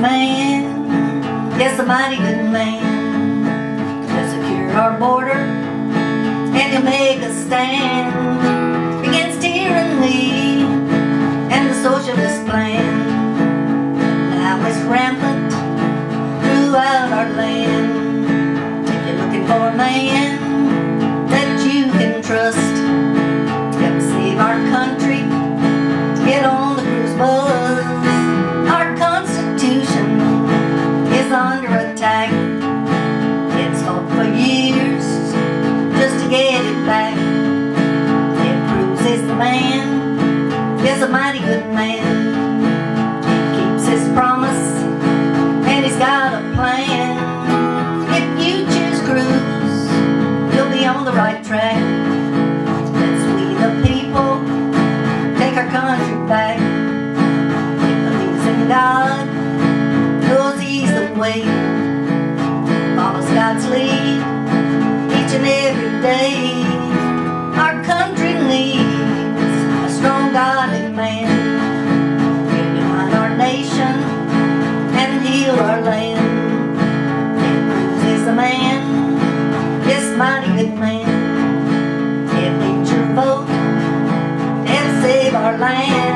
man, yes, a mighty good man. To secure our border and to make a stand against tyranny and the socialist plan. Now it's rampant throughout our land. If you're looking for a man that you can trust, help save our country, man, is a mighty good man. He keeps his promise, and he's got a plan. If you choose Cruz, you'll be on the right track. Let's we the people take our country back. He believes in God, He's the way. A godly man. Unite our nation and heal our land. Is a man, yes, mighty good man. He'll lead your vote and save our land.